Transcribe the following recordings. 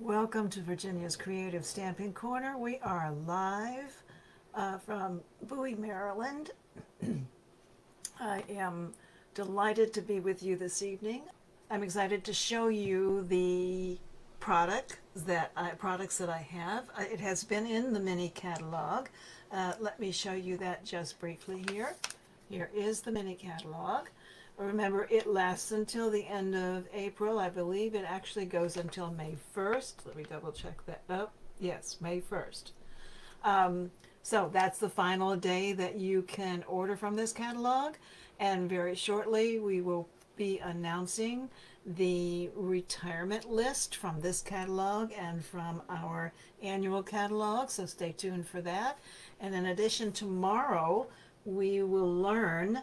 Welcome to Virginia's Creative Stamping Corner. We are live uh, from Bowie, Maryland. I am delighted to be with you this evening. I'm excited to show you the product that I, products that I have. Uh, It has been in the mini catalog. Uh, let me show you that just briefly here. Here is the mini catalog. Remember, it lasts until the end of April. I believe it actually goes until May 1st. Let me double check that. Oh, yes, May 1st. Um, so that's the final day that you can order from this catalog. And very shortly, we will be announcing the retirement list from this catalog and from our annual catalog. So stay tuned for that. And in addition, tomorrow, we will learn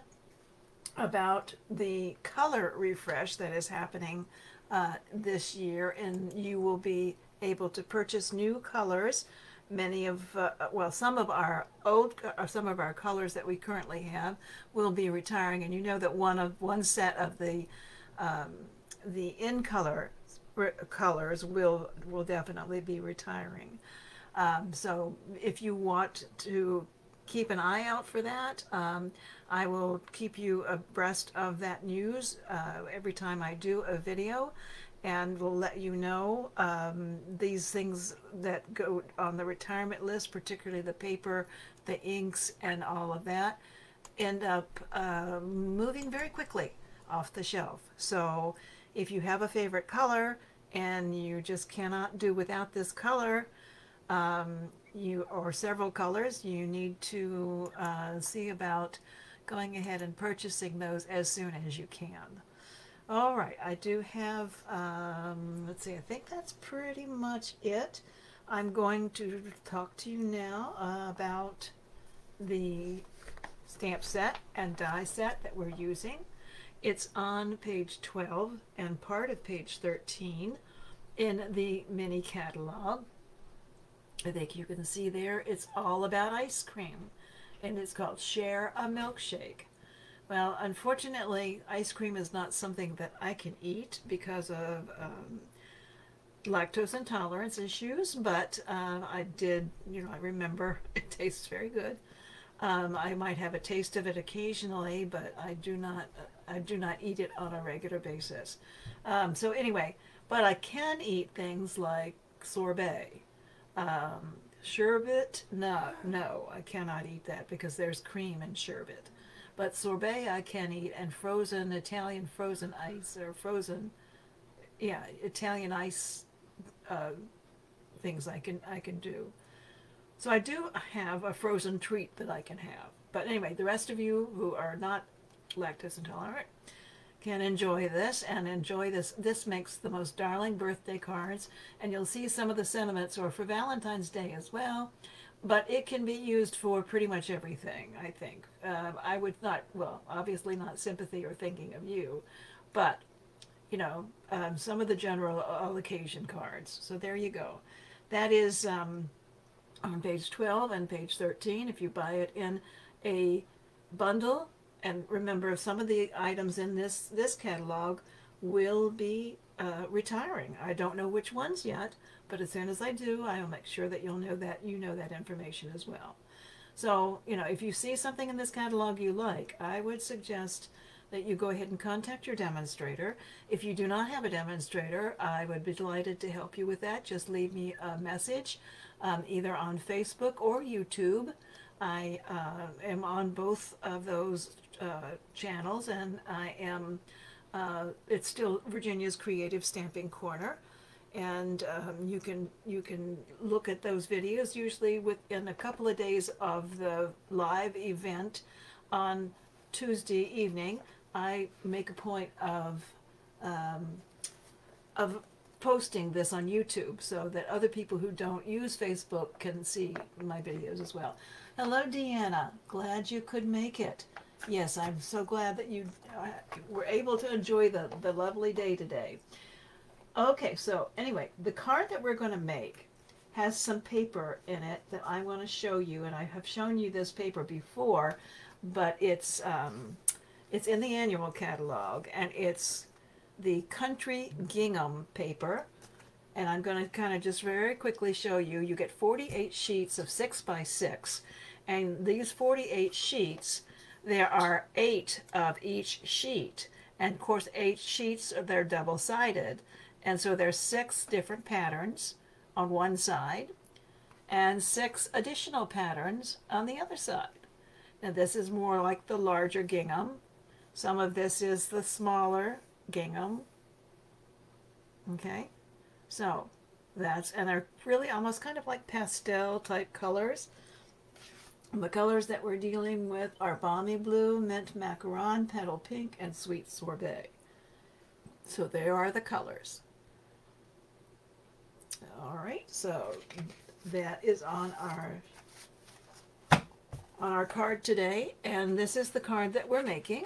about the color refresh that is happening uh, this year, and you will be able to purchase new colors. Many of, uh, well, some of our old, uh, some of our colors that we currently have will be retiring, and you know that one of one set of the um, the in color colors will will definitely be retiring. Um, so if you want to keep an eye out for that. Um, I will keep you abreast of that news uh, every time I do a video and will let you know um, these things that go on the retirement list, particularly the paper, the inks, and all of that, end up uh, moving very quickly off the shelf. So if you have a favorite color and you just cannot do without this color, um, you or several colors, you need to uh, see about going ahead and purchasing those as soon as you can. All right, I do have, um, let's see, I think that's pretty much it. I'm going to talk to you now uh, about the stamp set and die set that we're using. It's on page 12 and part of page 13 in the mini catalog. I think you can see there it's all about ice cream and it's called Share a Milkshake. Well, unfortunately, ice cream is not something that I can eat because of um, lactose intolerance issues, but uh, I did, you know, I remember it tastes very good. Um, I might have a taste of it occasionally, but I do not, I do not eat it on a regular basis. Um, so anyway, but I can eat things like sorbet, um, sherbet, no, no, I cannot eat that because there's cream in sherbet. But sorbet I can eat, and frozen Italian frozen ice or frozen, yeah, Italian ice uh, things I can I can do. So I do have a frozen treat that I can have. But anyway, the rest of you who are not lactose intolerant, can enjoy this and enjoy this. This makes the most darling birthday cards, and you'll see some of the sentiments or for Valentine's Day as well. But it can be used for pretty much everything, I think. Uh, I would not, well, obviously not sympathy or thinking of you, but, you know, um, some of the general all occasion cards. So there you go. That is um, on page 12 and page 13 if you buy it in a bundle and remember some of the items in this this catalog will be uh, retiring. I don't know which ones yet, but as soon as I do, I'll make sure that you'll know that you know that information as well. So, you know, if you see something in this catalog you like, I would suggest that you go ahead and contact your demonstrator. If you do not have a demonstrator, I would be delighted to help you with that. Just leave me a message um, either on Facebook or YouTube. I uh, am on both of those uh, channels, and I am. Uh, it's still Virginia's Creative Stamping Corner, and um, you can you can look at those videos usually within a couple of days of the live event on Tuesday evening. I make a point of um, of posting this on YouTube so that other people who don't use Facebook can see my videos as well. Hello, Deanna. Glad you could make it. Yes, I'm so glad that you uh, were able to enjoy the, the lovely day today. Okay, so anyway, the card that we're going to make has some paper in it that I want to show you, and I have shown you this paper before, but it's um, it's in the annual catalog, and it's the Country Gingham paper, And I'm going to kind of just very quickly show you. You get 48 sheets of 6 by 6 and these 48 sheets, there are eight of each sheet. And of course, eight sheets, they're double-sided. And so there's six different patterns on one side and six additional patterns on the other side. Now this is more like the larger gingham. Some of this is the smaller gingham. Okay, so that's, and they're really almost kind of like pastel type colors. The colors that we're dealing with are Balmy Blue, Mint Macaron, Petal Pink, and Sweet Sorbet. So there are the colors. All right, so that is on our on our card today, and this is the card that we're making.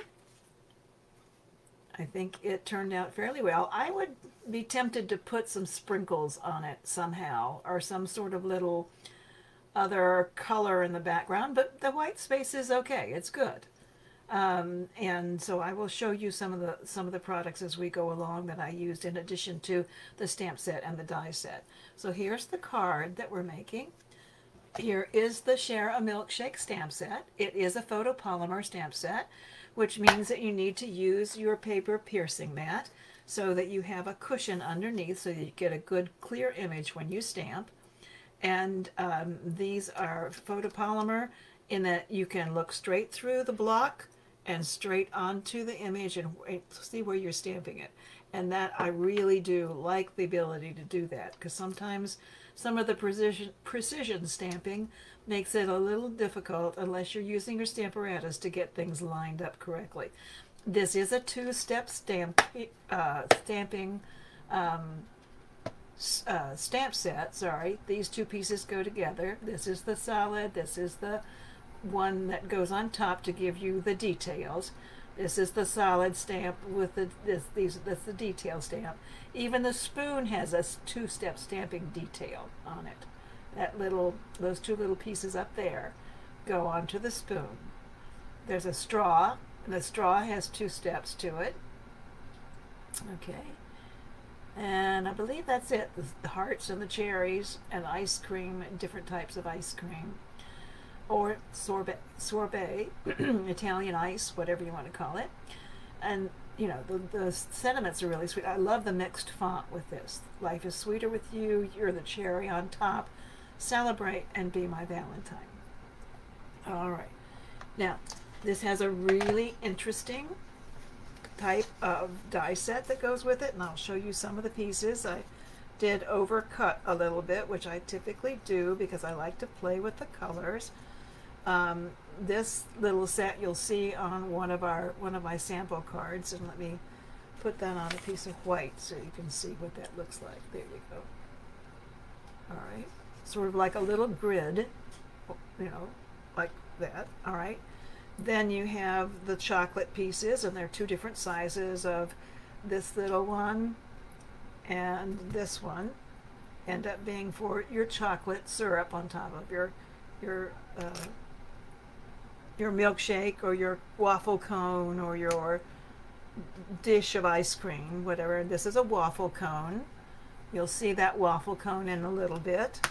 I think it turned out fairly well. I would be tempted to put some sprinkles on it somehow, or some sort of little other color in the background, but the white space is okay. It's good. Um, and so I will show you some of the some of the products as we go along that I used in addition to the stamp set and the die set. So here's the card that we're making. Here is the Share a Milkshake stamp set. It is a photopolymer stamp set, which means that you need to use your paper piercing mat so that you have a cushion underneath so you get a good clear image when you stamp. And um, these are photopolymer in that you can look straight through the block and straight onto the image and see where you're stamping it. And that I really do like the ability to do that because sometimes some of the precision, precision stamping makes it a little difficult unless you're using your Stamparatus to get things lined up correctly. This is a two-step stamp, uh, stamping um, uh, stamp set, sorry, these two pieces go together. This is the solid, this is the one that goes on top to give you the details. This is the solid stamp with the this these that's the detail stamp. Even the spoon has a two-step stamping detail on it. That little those two little pieces up there go onto the spoon. There's a straw, and the straw has two steps to it. Okay. And I believe that's it. The hearts and the cherries and ice cream different types of ice cream. Or sorbet, sorbet Italian ice, whatever you want to call it. And, you know, the, the sentiments are really sweet. I love the mixed font with this. Life is sweeter with you. You're the cherry on top. Celebrate and be my Valentine. All right. Now, this has a really interesting type of die set that goes with it, and I'll show you some of the pieces. I did overcut a little bit, which I typically do because I like to play with the colors. Um, this little set you'll see on one of our one of my sample cards, and let me put that on a piece of white so you can see what that looks like. There we go. All right, sort of like a little grid, you know, like that. All right. Then you have the chocolate pieces, and they're two different sizes of this little one and this one. End up being for your chocolate syrup on top of your your uh, your milkshake or your waffle cone or your dish of ice cream, whatever. This is a waffle cone. You'll see that waffle cone in a little bit.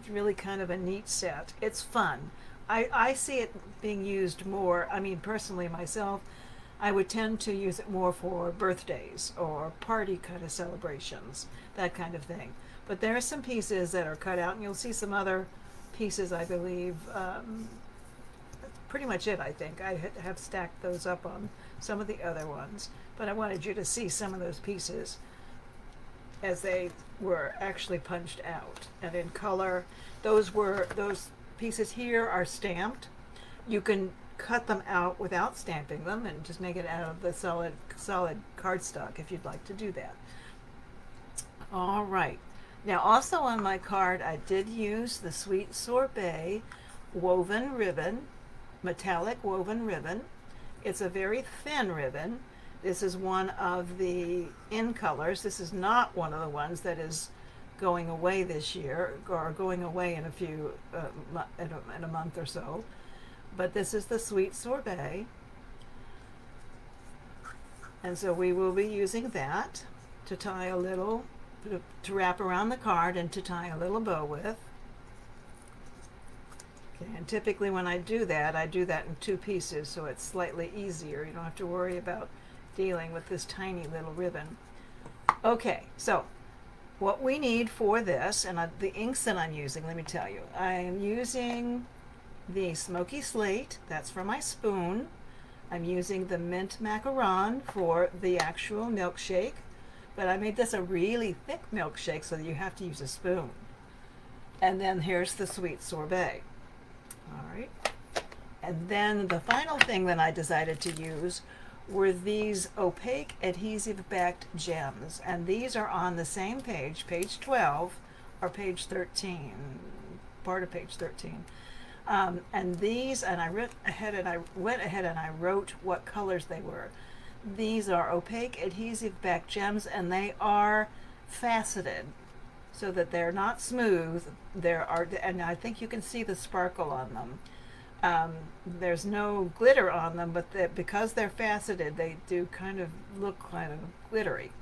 It's really kind of a neat set. It's fun. I, I see it being used more. I mean, personally, myself, I would tend to use it more for birthdays or party kind of celebrations, that kind of thing. But there are some pieces that are cut out, and you'll see some other pieces, I believe. Um, pretty much it, I think. I have stacked those up on some of the other ones, but I wanted you to see some of those pieces as they were actually punched out and in color. Those were those pieces here are stamped. You can cut them out without stamping them and just make it out of the solid solid cardstock if you'd like to do that. All right. Now also on my card I did use the Sweet Sorbet woven ribbon, metallic woven ribbon. It's a very thin ribbon. This is one of the in colors. This is not one of the ones that is going away this year, or going away in a few, uh, in, a, in a month or so. But this is the sweet sorbet. And so we will be using that to tie a little to, wrap around the card and to tie a little bow with. Okay, and typically when I do that, I do that in two pieces so it's slightly easier. You don't have to worry about dealing with this tiny little ribbon. Okay, so what we need for this, and I, the inks that I'm using, let me tell you, I am using the Smoky Slate, that's for my spoon. I'm using the Mint Macaron for the actual milkshake, but I made this a really thick milkshake so that you have to use a spoon. And then here's the sweet sorbet. All right. And then the final thing that I decided to use were these opaque adhesive backed gems. And these are on the same page, page 12 or page 13, part of page 13. Um, and these, and I went ahead and I went ahead and I wrote what colors they were. These are opaque adhesive back gems and they are faceted so that they're not smooth. There are, and I think you can see the sparkle on them. Um, there's no glitter on them, but the, because they're faceted, they do kind of look kind of glittery.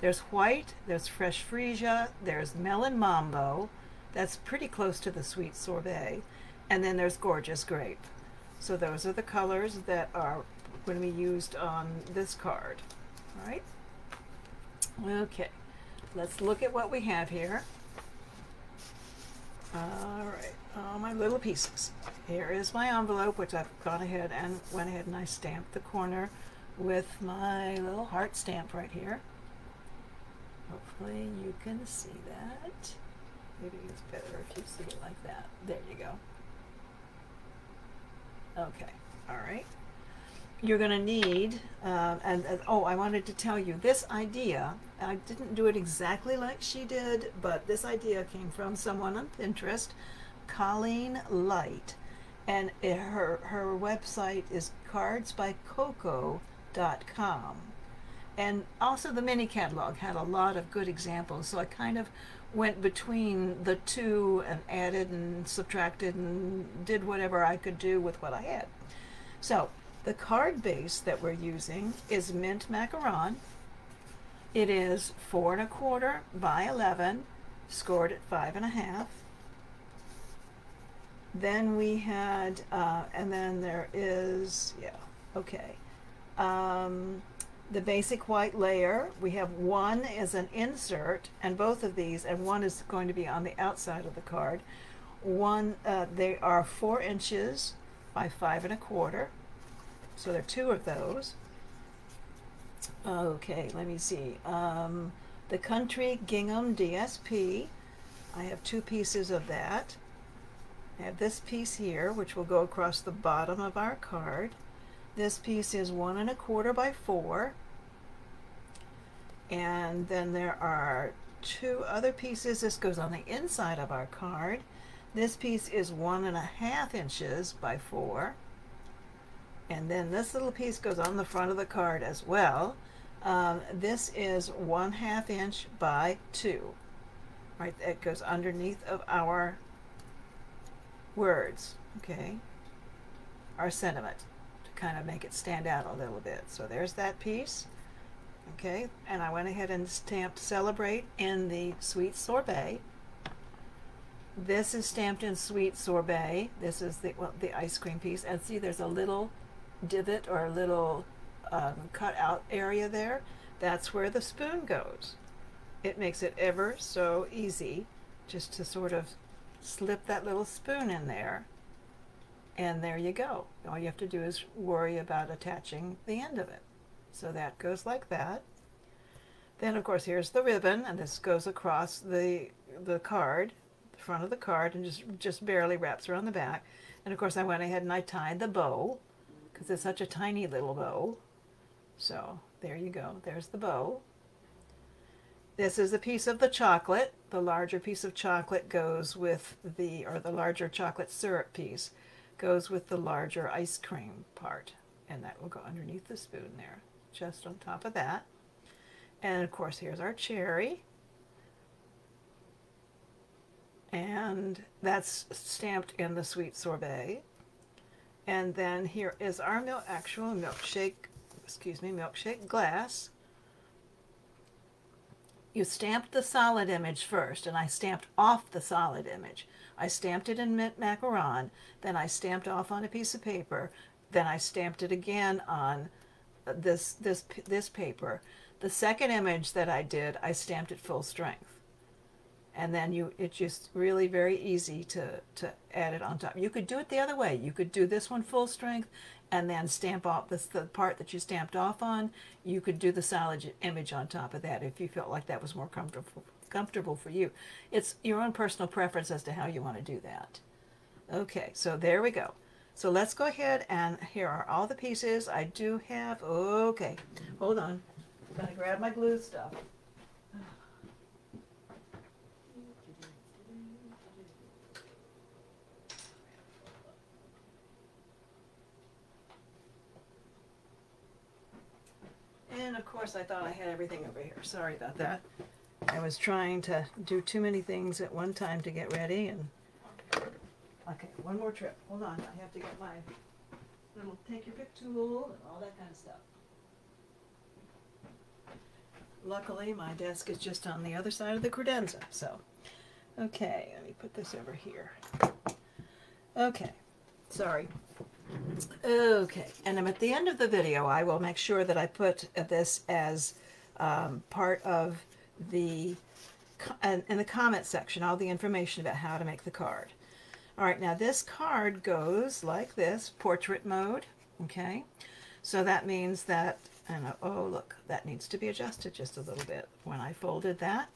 There's white, there's fresh freesia, there's melon mambo, that's pretty close to the sweet sorbet, and then there's gorgeous grape. So those are the colors that are going to be used on this card. All right. Okay, let's look at what we have here. All right, all my little pieces. Here is my envelope, which I've gone ahead and went ahead and I stamped the corner with my little heart stamp right here. Hopefully you can see that. Maybe it's better if you see it like that. There you go. Okay, all right. You're going to need, uh, and, and, oh, I wanted to tell you this idea. I didn't do it exactly like she did, but this idea came from someone on Pinterest, Colleen Light, and it, her her website is cardsbycoco.com. And also the mini catalog had a lot of good examples, so I kind of went between the two and added and subtracted and did whatever I could do with what I had. So the card base that we're using is Mint Macaron. It is four and a quarter by 11, scored at five and a half. Then we had, uh, and then there is, yeah, okay. Um, the basic white layer, we have one is an insert, and both of these, and one is going to be on the outside of the card. One, uh, they are four inches by five and a quarter. So there are two of those. Okay, let me see. Um, the Country Gingham DSP. I have two pieces of that. Have this piece here, which will go across the bottom of our card. This piece is one and a quarter by four. And then there are two other pieces. This goes on the inside of our card. This piece is one and a half inches by four. And then this little piece goes on the front of the card as well. Um, this is one half inch by two. Right, it goes underneath of our words, okay? Our sentiment to kind of make it stand out a little bit. So there's that piece. Okay, and I went ahead and stamped celebrate in the sweet sorbet. This is stamped in sweet sorbet. This is the well, the ice cream piece. And see, there's a little divot or a little um, cut out area there. That's where the spoon goes. It makes it ever so easy just to sort of slip that little spoon in there. And there you go. All you have to do is worry about attaching the end of it. So that goes like that. Then of course here's the ribbon and this goes across the the card, the front of the card and just just barely wraps around the back. And of course I went ahead and I tied the bow because it's such a tiny little bow. So there you go. There's the bow. This is a piece of the chocolate. The larger piece of chocolate goes with the, or the larger chocolate syrup piece goes with the larger ice cream part. And that will go underneath the spoon there, just on top of that. And of course, here's our cherry. And that's stamped in the sweet sorbet. And then here is our milk, actual milkshake, excuse me, milkshake glass. You stamped the solid image first, and I stamped off the solid image. I stamped it in macaron, then I stamped off on a piece of paper, then I stamped it again on uh, this this this paper. The second image that I did, I stamped it full strength and then you it's just really very easy to to add it on top you could do it the other way you could do this one full strength and then stamp off this the part that you stamped off on you could do the solid image on top of that if you felt like that was more comfortable comfortable for you. It's your own personal preference as to how you want to do that. Okay so there we go. So let's go ahead and here are all the pieces I do have. Okay hold on. I'm gonna grab my glue stuff And of course I thought I had everything over here. Sorry about that. I was trying to do too many things at one time to get ready and okay, one more trip. Hold on, I have to get my little take your pick tool and all that kind of stuff. Luckily my desk is just on the other side of the credenza, so okay, let me put this over here. Okay, sorry. Okay, and I'm at the end of the video, I will make sure that I put this as um, part of the, in the comment section, all the information about how to make the card. All right, now this card goes like this, portrait mode, okay? So that means that, and oh look, that needs to be adjusted just a little bit. When I folded that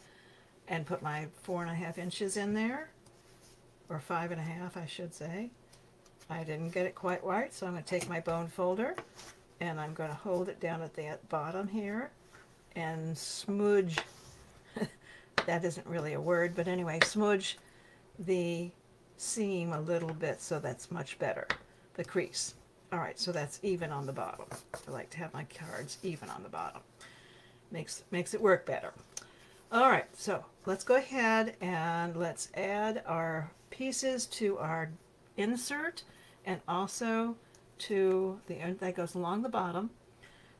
and put my four and a half inches in there, or five and a half, I should say, I didn't get it quite right, so I'm going to take my bone folder and I'm going to hold it down at the bottom here and smudge, that isn't really a word, but anyway, smudge the seam a little bit so that's much better, the crease. All right, so that's even on the bottom. I like to have my cards even on the bottom. Makes, makes it work better. All right, so let's go ahead and let's add our pieces to our insert and also to the end that goes along the bottom.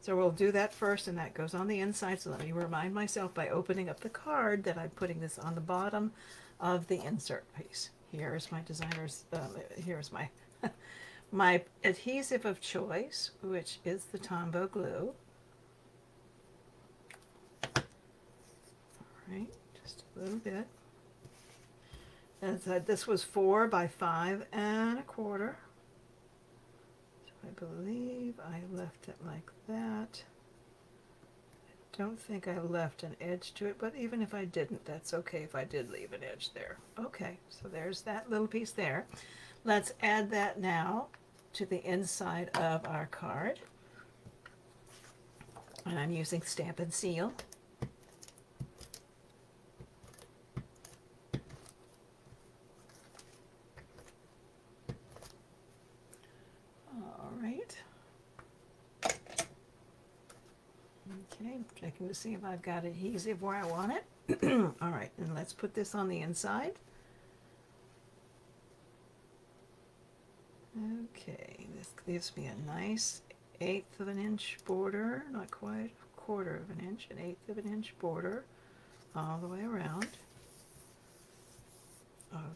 So we'll do that first and that goes on the inside. So let me remind myself by opening up the card that I'm putting this on the bottom of the insert piece. Here's my designer's, uh, here's my, my adhesive of choice, which is the Tombow glue. All right, just a little bit. And so this was four by five and a quarter. So I believe I left it like that. I don't think I left an edge to it, but even if I didn't, that's okay if I did leave an edge there. Okay, so there's that little piece there. Let's add that now to the inside of our card. And I'm using Stampin' Seal. To see if I've got adhesive where I want it. All right, and let's put this on the inside. Okay, this gives me a nice eighth of an inch border, not quite a quarter of an inch, an eighth of an inch border all the way around.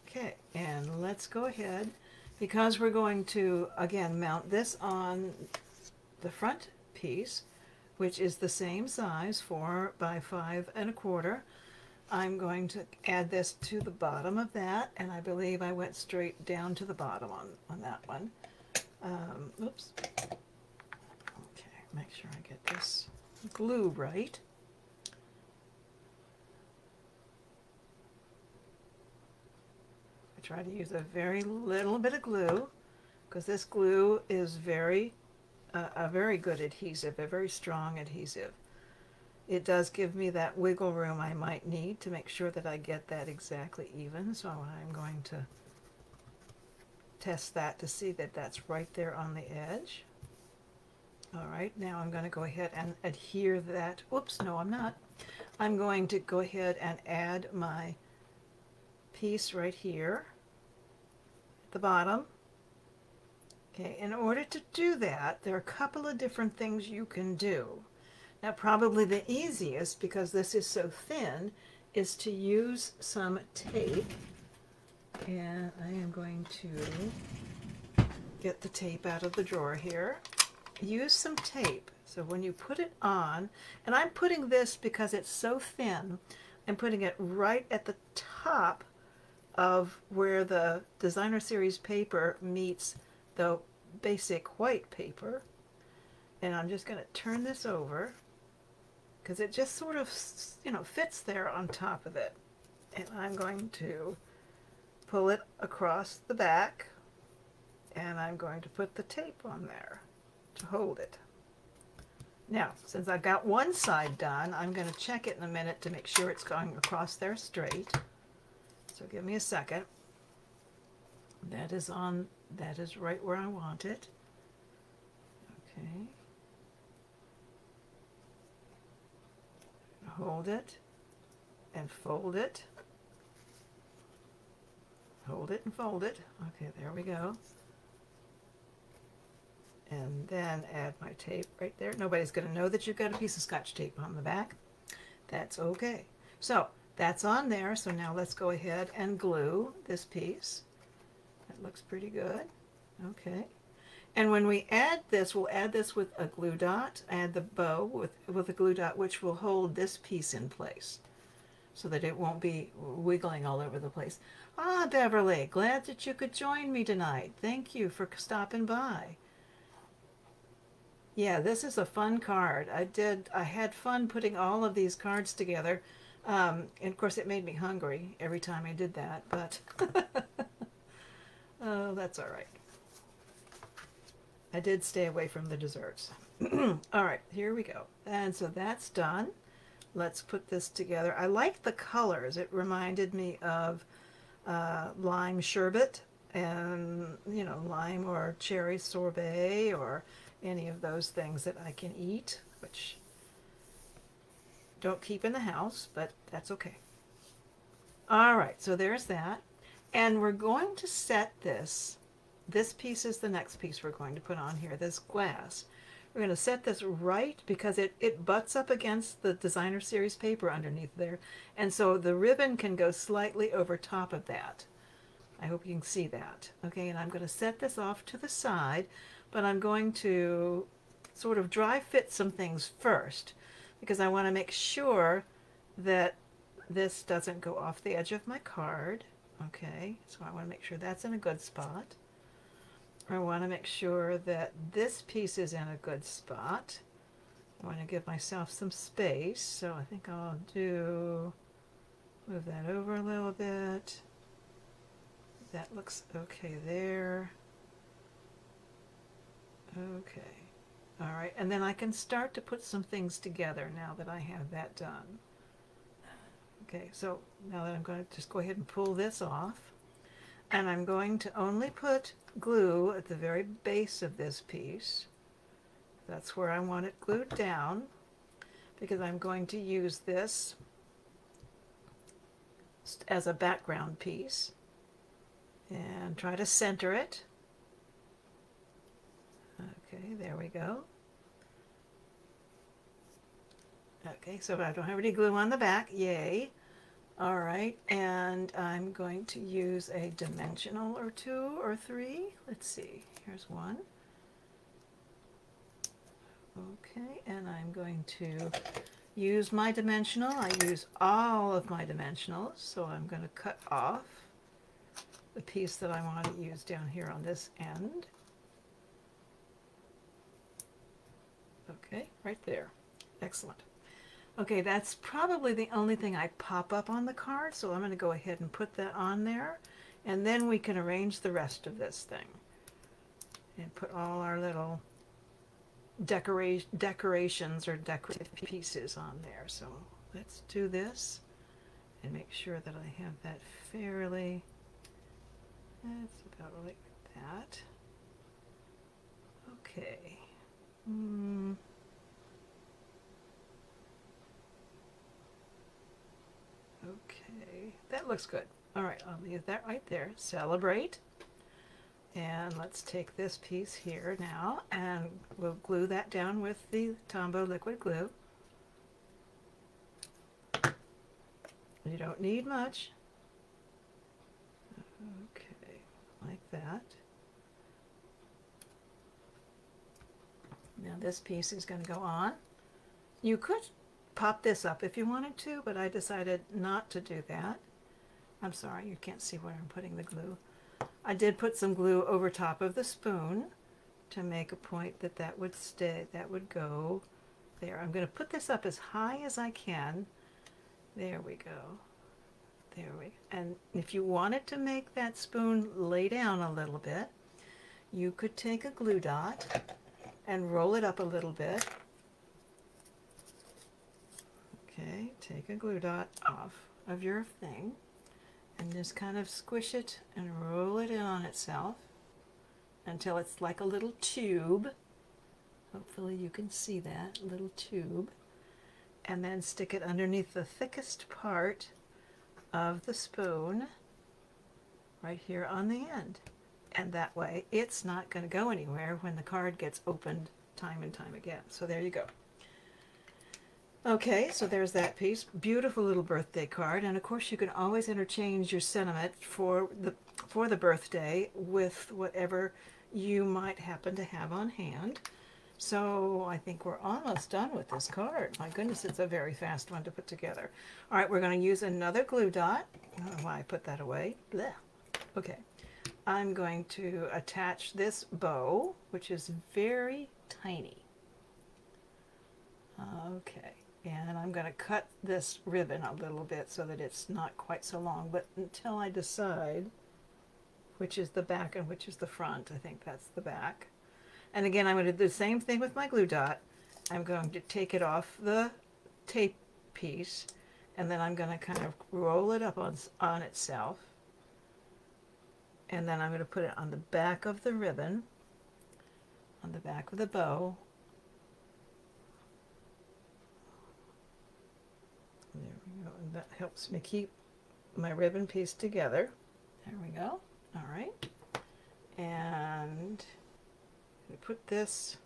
Okay, and let's go ahead, because we're going to, again, mount this on the front piece, which is the same size, four by five and a quarter. I'm going to add this to the bottom of that, and I believe I went straight down to the bottom on, on that one. Um, oops. Okay, make sure I get this glue right. I try to use a very little bit of glue because this glue is very a, a very good adhesive, a very strong adhesive. It does give me that wiggle room I might need to make sure that I get that exactly even. So I'm going to test that to see that that's right there on the edge. All right, now I'm going to go ahead and adhere that. Whoops, no, I'm not. I'm going to go ahead and add my piece right here at the bottom. Okay, in order to do that, there are a couple of different things you can do. Now probably the easiest, because this is so thin, is to use some tape. And I am going to get the tape out of the drawer here. Use some tape. So when you put it on, and I'm putting this because it's so thin, I'm putting it right at the top of where the designer series paper meets the basic white paper. And I'm just going to turn this over because it just sort of, you know, fits there on top of it. And I'm going to pull it across the back and I'm going to put the tape on there to hold it. Now, since I've got one side done, I'm going to check it in a minute to make sure it's going across there straight. So give me a second. That is on, that is right where I want it. Okay. Hold it and fold it. Hold it and fold it. Okay, there we go and then add my tape right there. Nobody's going to know that you've got a piece of scotch tape on the back. That's okay. So that's on there. So now let's go ahead and glue this piece. Looks pretty good. Okay. And when we add this, we'll add this with a glue dot, add the bow with, with a glue dot, which will hold this piece in place so that it won't be wiggling all over the place. Ah, Beverly, glad that you could join me tonight. Thank you for stopping by. Yeah, this is a fun card. I did, I had fun putting all of these cards together. Um, and of course it made me hungry every time I did that, but oh, that's all right. I did stay away from the desserts. all right, here we go. And so that's done. Let's put this together. I like the colors. It reminded me of uh, lime sherbet and, you know, lime or cherry sorbet or any of those things that I can eat, which don't keep in the house, but that's okay. All right, so there's that. And we're going to set this, this piece is the next piece we're going to put on here, this glass. We're going to set this right because it, it butts up against the designer series paper underneath there. And so the ribbon can go slightly over top of that. I hope you can see that. Okay, and I'm going to set this off to the side but I'm going to sort of dry fit some things first because I want to make sure that this doesn't go off the edge of my card. Okay, so I want to make sure that's in a good spot. I want to make sure that this piece is in a good spot. I want to give myself some space, so I think I'll do, move that over a little bit. That looks okay there. Okay. All right, and then I can start to put some things together now that I have that done. Okay, so now that I'm going to just go ahead and pull this off, and I'm going to only put glue at the very base of this piece. That's where I want it glued down, because I'm going to use this as a background piece. And try to center it. Okay, there we go. Okay, so I don't have any glue on the back, yay. All right, and I'm going to use a dimensional or two or three. Let's see, here's one. Okay, and I'm going to use my dimensional. I use all of my dimensionals, so I'm going to cut off the piece that I want to use down here on this end. Okay, right there. Excellent. Okay, that's probably the only thing I pop up on the card, so I'm going to go ahead and put that on there, and then we can arrange the rest of this thing. And put all our little decora decorations or decorative pieces on there. So let's do this and make sure that I have that fairly, that's about like that. Okay. Hmm. That looks good. All right, I'll leave that right there. Celebrate. And let's take this piece here now and we'll glue that down with the Tombow liquid glue. You don't need much. Okay, like that. Now this piece is going to go on. You could pop this up if you wanted to, but I decided not to do that. I'm sorry, you can't see where I'm putting the glue. I did put some glue over top of the spoon to make a point that that would stay, that would go there. I'm going to put this up as high as I can. There we go. There we And if you wanted to make that spoon lay down a little bit, you could take a glue dot and roll it up a little bit. Okay, take a glue dot off of your thing and just kind of squish it and roll it in on itself until it's like a little tube. Hopefully you can see that little tube. And then stick it underneath the thickest part of the spoon right here on the end. And that way it's not going to go anywhere when the card gets opened time and time again. So there you go. Okay, so there's that piece. Beautiful little birthday card. And of course you can always interchange your sentiment for the for the birthday with whatever you might happen to have on hand. So I think we're almost done with this card. My goodness, it's a very fast one to put together. All right, we're going to use another glue dot. Why I put that away. Blech. Okay. I'm going to attach this bow, which is very tiny. Okay, and I'm going to cut this ribbon a little bit so that it's not quite so long, but until I decide which is the back and which is the front, I think that's the back. And again, I'm going to do the same thing with my glue dot. I'm going to take it off the tape piece and then I'm going to kind of roll it up on, on itself. And then I'm going to put it on the back of the ribbon, on the back of the bow. There we go. And that helps me keep my ribbon piece together. There we go. All right. And put this,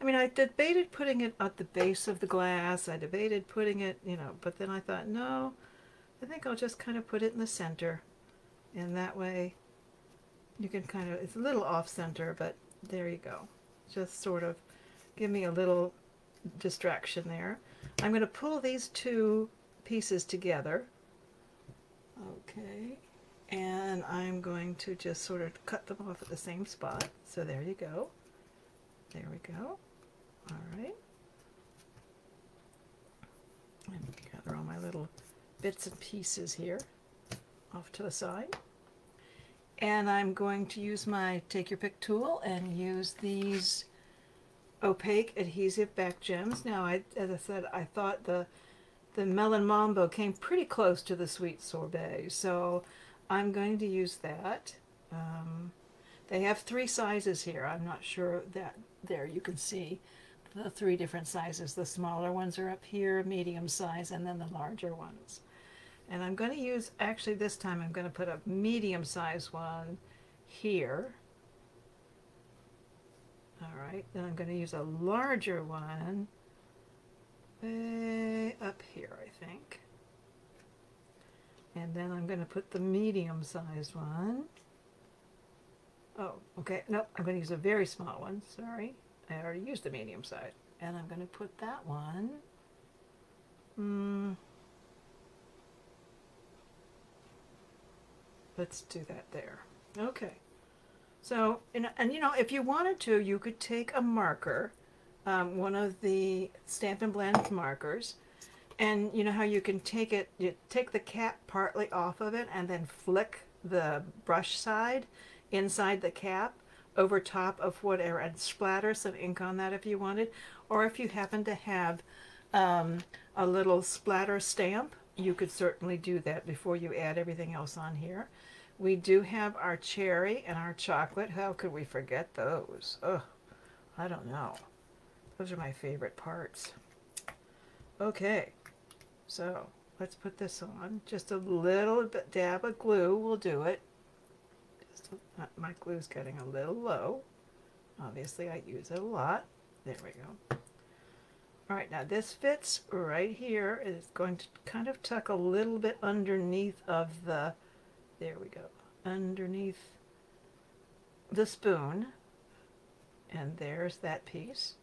I mean, I debated putting it at the base of the glass. I debated putting it, you know, but then I thought, no, I think I'll just kind of put it in the center. And that way you can kind of, it's a little off center, but there you go. Just sort of give me a little distraction there. I'm going to pull these two pieces together. Okay. And I'm going to just sort of cut them off at the same spot. So there you go. There we go. All right. And gather all my little bits and pieces here off to the side. And I'm going to use my take your pick tool and use these opaque adhesive back gems. Now, I, as I said, I thought the the melon mambo came pretty close to the sweet sorbet, so I'm going to use that. Um, they have three sizes here. I'm not sure that there you can see the three different sizes. The smaller ones are up here, medium size, and then the larger ones. And I'm going to use, actually this time I'm going to put a medium size one here. All right, then I'm going to use a larger one way up here, I think. And then I'm going to put the medium sized one. Oh, okay. No, I'm going to use a very small one. Sorry. I already used the medium size. And I'm going to put that one. Mm, let's do that there. Okay. So, and, and you know, if you wanted to, you could take a marker, um, one of the Stampin' Blend markers, and you know how you can take it, you take the cap partly off of it and then flick the brush side inside the cap over top of whatever and splatter some ink on that if you wanted. Or if you happen to have um, a little splatter stamp, you could certainly do that before you add everything else on here. We do have our cherry and our chocolate. How could we forget those? Ugh, I don't know. Those are my favorite parts. Okay, so let's put this on. Just a little bit dab of glue will do it. Just a, my glue's getting a little low. Obviously I use it a lot. There we go. All right, now this fits right here. It's going to kind of tuck a little bit underneath of the, there we go, underneath the spoon. And there's that piece.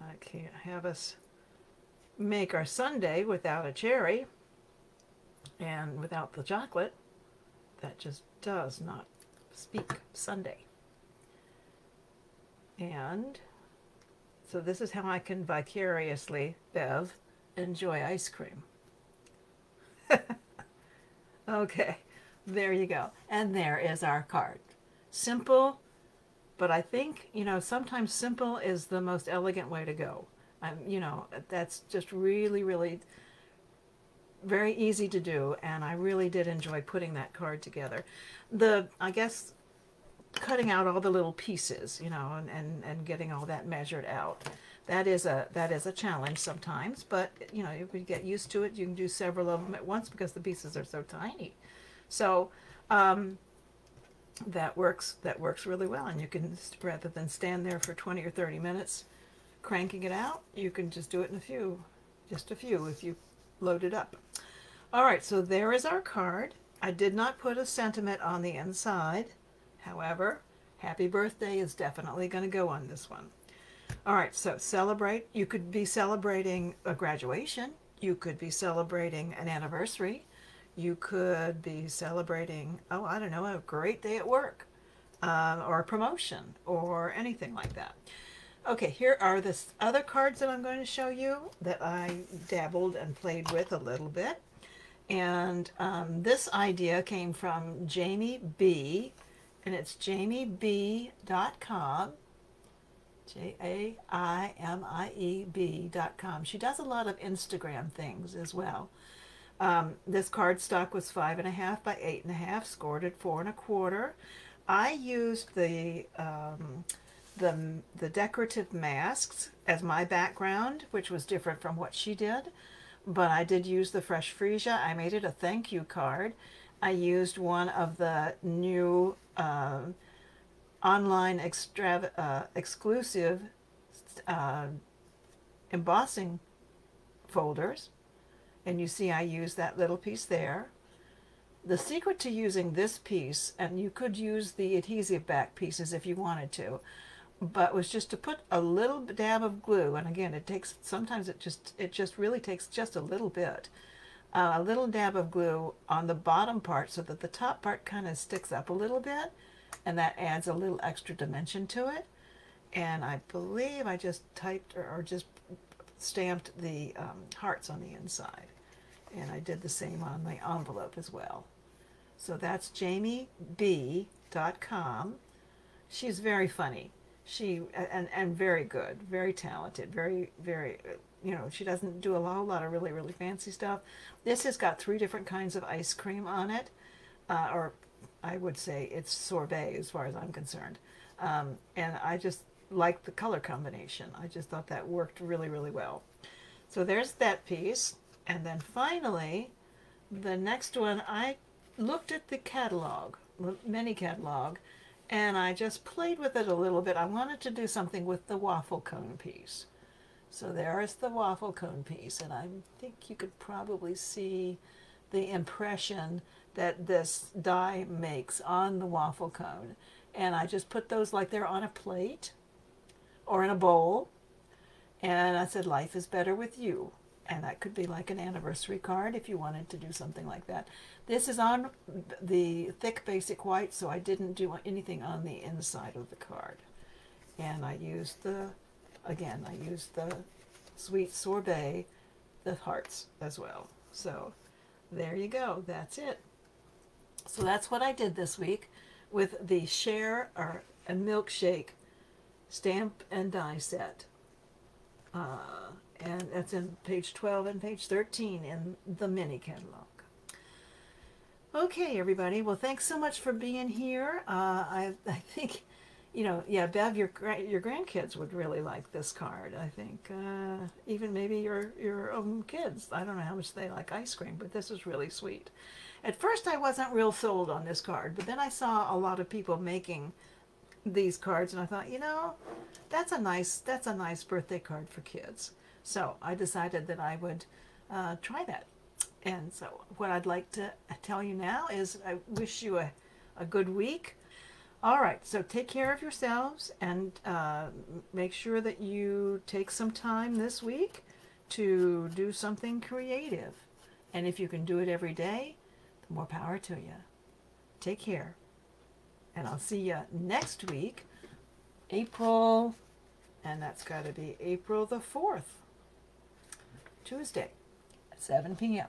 I can't have us make our sundae without a cherry and without the chocolate. That just does not speak sundae. And so this is how I can vicariously, Bev, enjoy ice cream. okay, there you go. And there is our card. Simple, but I think, you know, sometimes simple is the most elegant way to go. I'm, you know, that's just really, really very easy to do, and I really did enjoy putting that card together. The, I guess, cutting out all the little pieces, you know, and, and, and getting all that measured out. That is a that is a challenge sometimes, but you know, if you get used to it, you can do several of them at once because the pieces are so tiny. So um, that works that works really well, and you can rather than stand there for 20 or 30 minutes cranking it out, you can just do it in a few, just a few if you load it up. All right, so there is our card. I did not put a sentiment on the inside. However, happy birthday is definitely going to go on this one. All right, so celebrate. You could be celebrating a graduation. You could be celebrating an anniversary. You could be celebrating, oh, I don't know, a great day at work uh, or a promotion or anything like that. Okay, here are the other cards that I'm going to show you that I dabbled and played with a little bit. And um, this idea came from Jaimie B and it's jaimieb.com. J A I M I E B.com. She does a lot of Instagram things as well. Um, this cardstock was five and a half by eight and a half, scored at four and a quarter. I used the um, the the decorative masks as my background, which was different from what she did. But I did use the fresh freesia. I made it a thank you card. I used one of the new uh, online extra, uh, exclusive uh, embossing folders. And you see I use that little piece there. The secret to using this piece, and you could use the adhesive back pieces if you wanted to, but was just to put a little dab of glue. And again, it takes, sometimes it just, it just really takes just a little bit uh, a little dab of glue on the bottom part so that the top part kind of sticks up a little bit and that adds a little extra dimension to it. And I believe I just typed or, or just stamped the um, hearts on the inside. And I did the same on the envelope as well. So that's jaimieb.com. She's very funny. She and and very good, very talented, very very you know, she doesn't do a whole lot of really, really fancy stuff. This has got three different kinds of ice cream on it, uh, or I would say it's sorbet as far as I'm concerned. Um, and I just like the color combination. I just thought that worked really, really well. So there's that piece. And then finally, the next one, I looked at the catalog, mini catalog, and I just played with it a little bit. I wanted to do something with the waffle cone piece. So there's the waffle cone piece, and I think you could probably see the impression that this die makes on the waffle cone. And I just put those like they're on a plate or in a bowl. And I said, life is better with you. And that could be like an anniversary card if you wanted to do something like that. This is on the thick basic white, so I didn't do anything on the inside of the card. And I used the again, I used the sweet sorbet, the hearts as well. So there you go. That's it. So that's what I did this week with the share or a milkshake stamp and die set. Uh, and that's in page 12 and page 13 in the mini catalog. Okay, everybody. Well, thanks so much for being here. Uh, I, I think you know, yeah, Bev, your your grandkids would really like this card. I think uh, even maybe your your own kids. I don't know how much they like ice cream, but this is really sweet. At first, I wasn't real sold on this card, but then I saw a lot of people making these cards, and I thought, you know, that's a nice that's a nice birthday card for kids. So I decided that I would uh, try that. And so, what I'd like to tell you now is I wish you a, a good week. All right, so take care of yourselves and uh, make sure that you take some time this week to do something creative. And if you can do it every day, the more power to you. Take care. And I'll see you next week, April, and that's got to be April the 4th, Tuesday, at 7 p.m.